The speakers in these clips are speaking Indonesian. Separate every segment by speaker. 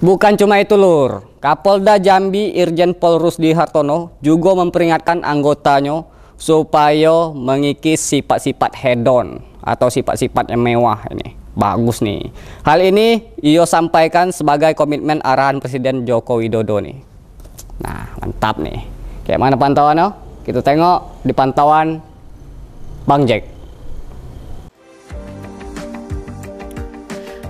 Speaker 1: Bukan cuma itu lur, Kapolda Jambi Irjen Pol Rusdi Hartono juga memperingatkan anggotanya supaya mengikis sifat-sifat hedon atau sifat-sifat yang mewah ini. Bagus nih. Hal ini ia sampaikan sebagai komitmen arahan Presiden Joko Widodo nih. Nah, mantap nih. Kayak mana pantauannya? Kita tengok di pantauan Bang Jack.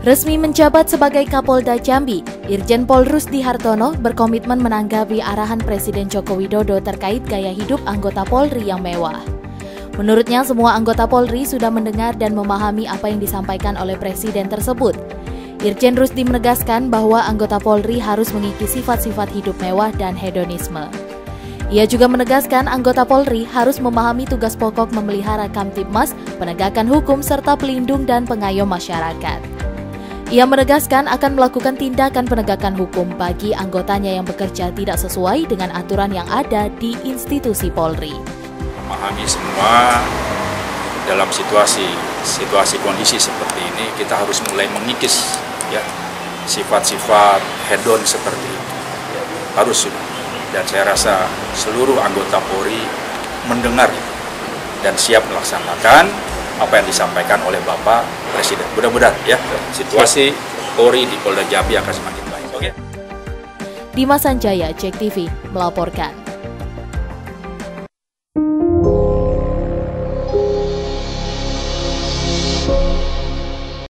Speaker 2: Resmi menjabat sebagai Kapolda Jambi, Irjen Pol Rusdi Hartono berkomitmen menanggapi arahan Presiden Joko Widodo terkait gaya hidup anggota Polri yang mewah. Menurutnya, semua anggota Polri sudah mendengar dan memahami apa yang disampaikan oleh Presiden tersebut. Irjen Rusdi menegaskan bahwa anggota Polri harus mengikuti sifat-sifat hidup mewah dan hedonisme. Ia juga menegaskan anggota Polri harus memahami tugas pokok memelihara Kamtipmas, penegakan hukum serta pelindung dan pengayom masyarakat. Ia menegaskan akan melakukan tindakan penegakan hukum bagi anggotanya yang bekerja tidak sesuai dengan aturan yang ada di institusi Polri.
Speaker 3: Memahami semua dalam situasi situasi kondisi seperti ini kita harus mulai mengikis ya sifat-sifat hedon seperti itu harus sudah dan saya rasa seluruh anggota Polri mendengar dan siap melaksanakan apa yang disampaikan oleh Bapak Presiden. Mudah-mudahan ya situasi Polri di Polda Jambi akan semakin baik. Oke.
Speaker 2: Dimas Sanjaya, Cek TV, melaporkan.